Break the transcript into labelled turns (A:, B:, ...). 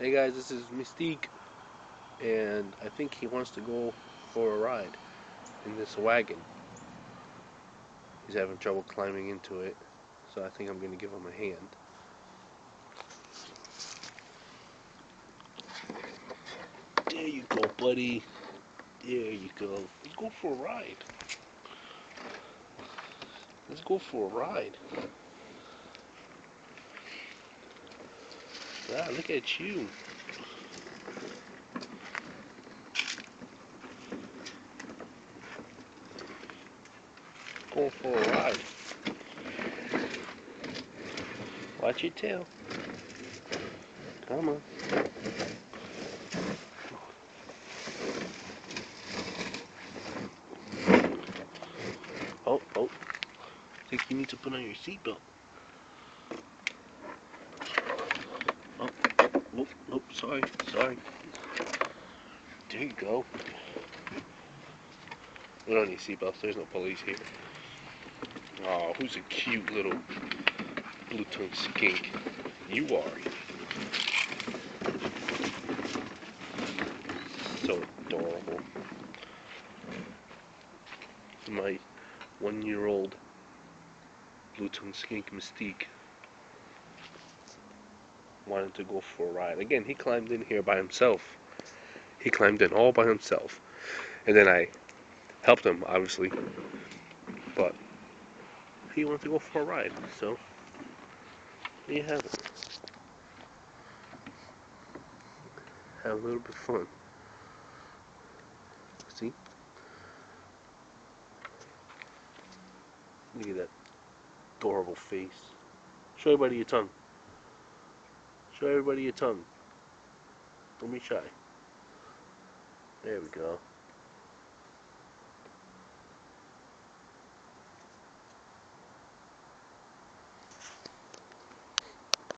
A: Hey guys, this is Mystique, and I think he wants to go for a ride in this wagon. He's having trouble climbing into it, so I think I'm going to give him a hand. There you go, buddy. There you go. Let's go for a ride. Let's go for a ride. Ah, look at you. Going for a ride. Watch your tail. Come on. Oh, oh. I think you need to put on your seatbelt. Oh, oh, oh, oh, sorry, sorry. There you go. We don't need seatbelts, there's no police here. Oh, who's a cute little blue tongue skink? You are. So adorable. My one year old blue tongue skink Mystique wanted to go for a ride. Again, he climbed in here by himself. He climbed in all by himself. And then I helped him, obviously. But he wanted to go for a ride, so there you have it. Have a little bit of fun. See? Look at that adorable face. Show everybody your tongue. Show everybody your tongue. Don't be shy. There we go.